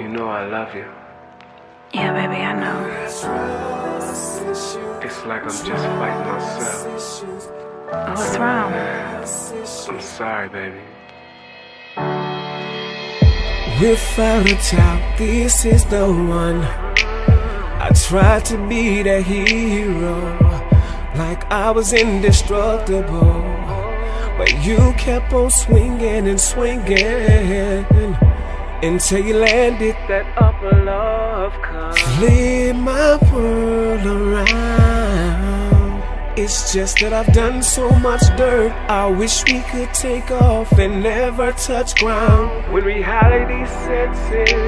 You know I love you. Yeah, baby, I know. It's like I'm just fighting myself. What's wrong? I'm sorry, baby. Without a doubt, this is the one. I tried to be the hero, like I was indestructible. But you kept on swinging and swinging until you landed that upper love cup. Flip my world around. It's just that I've done so much dirt. I wish we could take off and never touch ground. When reality sets in,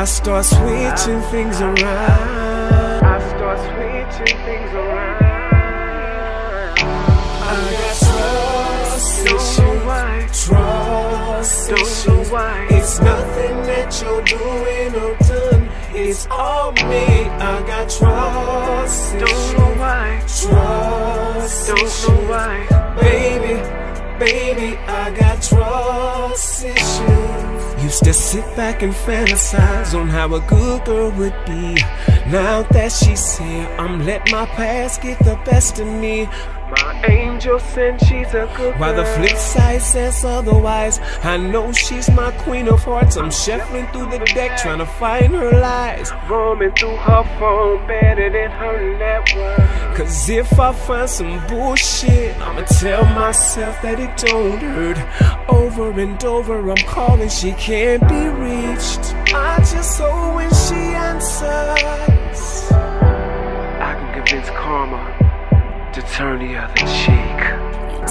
I start switching things around. I start switching things around. Trust Don't issues. know why. It's nothing that you're doing or done. It's all me. I got trust Don't know why. Trust Don't know why. Baby, baby, I got trust issues. Used to sit back and fantasize on how a good girl would be. Now that she's here, I'm let my past get the best of me. Angel said she's a good While the flip side says otherwise, I know she's my queen of hearts. I'm shuffling through the deck trying to find her lies. Roaming through her phone better than her network. Cause if I find some bullshit, I'ma tell myself that it don't hurt. Over and over, I'm calling, she can't be reached. I just hope when she answers. Turn the other cheek.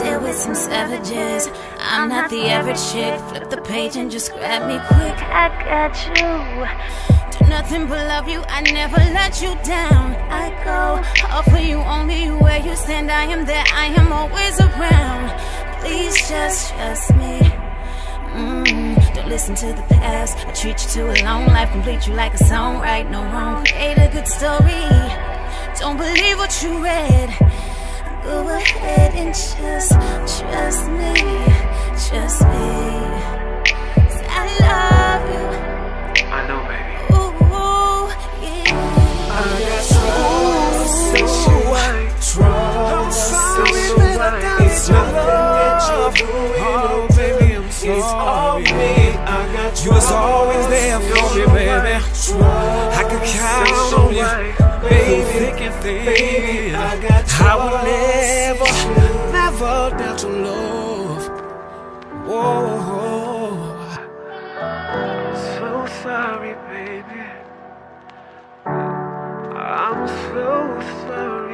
Deal with some savages. I'm not the average chick. Flip the page and just grab me quick. I got you. Do nothing but love you. I never let you down. I go offer you only where you stand. I am there. I am always around. Please just trust me. Mm, don't listen to the past. I treat you to a long life, complete you like a song, right? No wrong, create a good story. Don't believe what you read. Go ahead and just trust me, trust me. I love you. I know, baby. Ooh, yeah. I got trust issues. Trust issues. It's nothing that you're doing or oh, baby, I'm sorry. It's all me. I got You was always there for baby. Baby. I got I will never, never doubt your love. Whoa. So sorry, baby. I'm so sorry.